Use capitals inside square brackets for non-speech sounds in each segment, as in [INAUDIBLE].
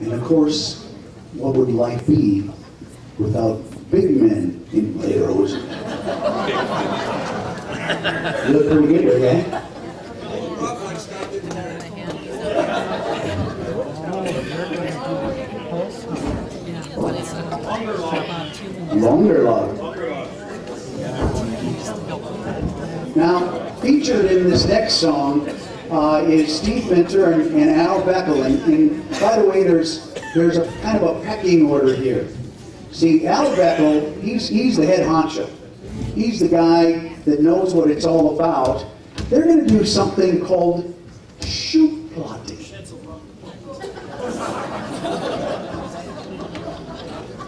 And of course, what would life be without big men in Playros? you look pretty good, okay? Longer log. Now, featured in this next song uh, is Steve Minter and, and Al Beckel. And, and by the way, there's there's a kind of a pecking order here. See, Al Beckel, he's he's the head honcho. He's the guy that knows what it's all about. They're going to do something called Schuplating.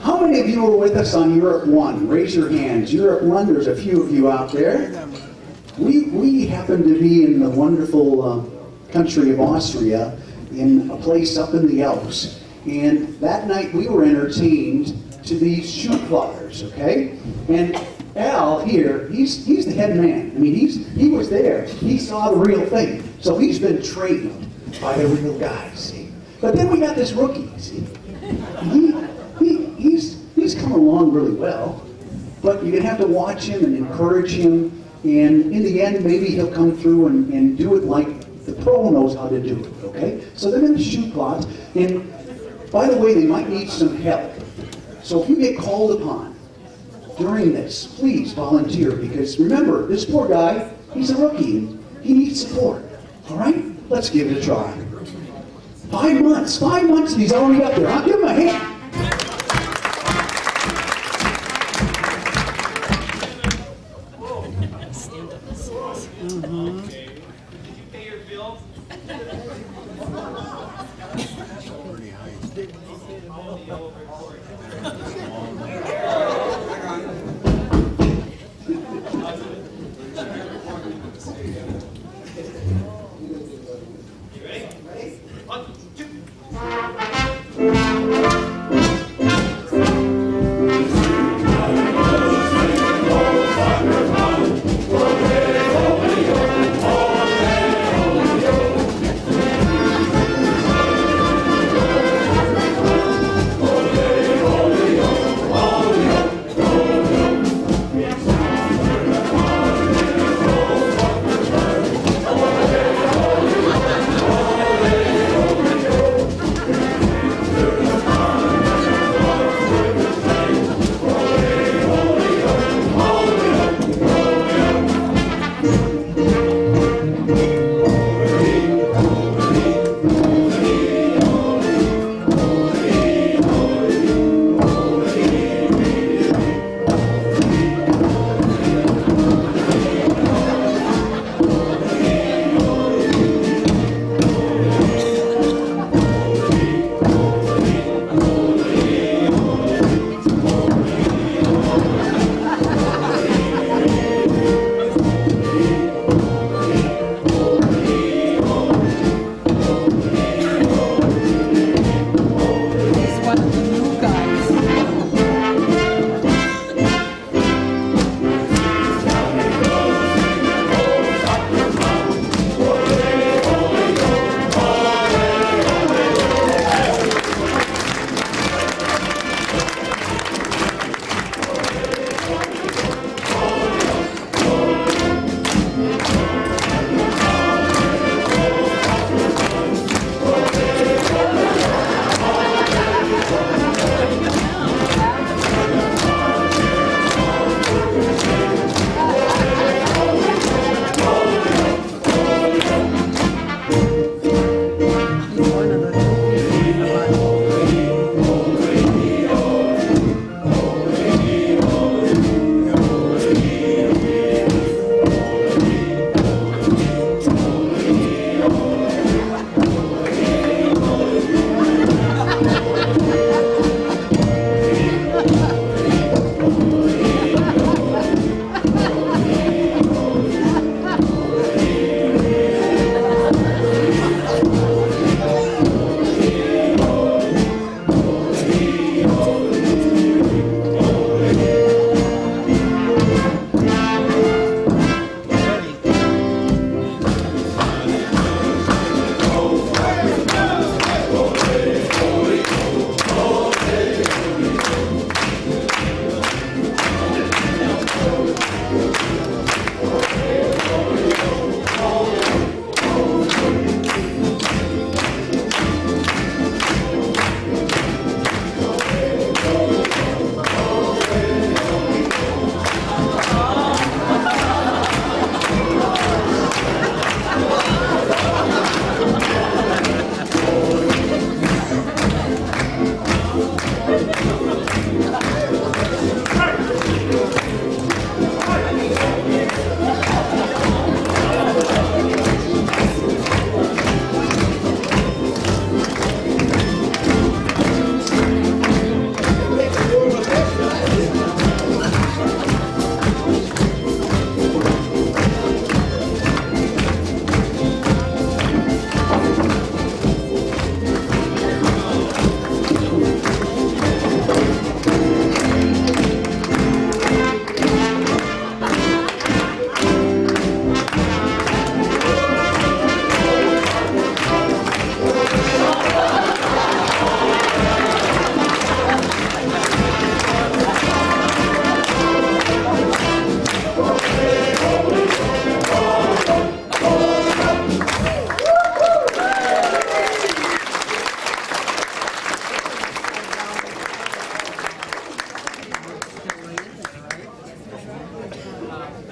How many of you were with us on Europe 1? Raise your hands. Europe 1, there's a few of you out there. We, we happen to be in the wonderful uh, country of Austria in a place up in the Alps. And that night we were entertained to these Schuhplattlers, okay? And Al here, he's, he's the head man. I mean, he's, he was there. He saw the real thing. So he's been trained by the real guys, see? But then we got this rookie, see? He, he, he's, he's come along really well. But you're going to have to watch him and encourage him. And in the end, maybe he'll come through and, and do it like the pro knows how to do it, okay? So they're going to shoot plots. And by the way, they might need some help. So if you get called upon during this, please volunteer because remember, this poor guy, he's a rookie and he needs support. All right? Let's give it a try. Five months, five months and he's already up there. I'll give him a hand. Mm-hmm. Holy, [LAUGHS]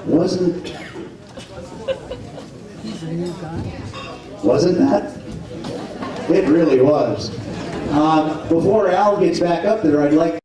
wasn't. Wasn't that? It really was. Uh, before Al gets back up there, I'd like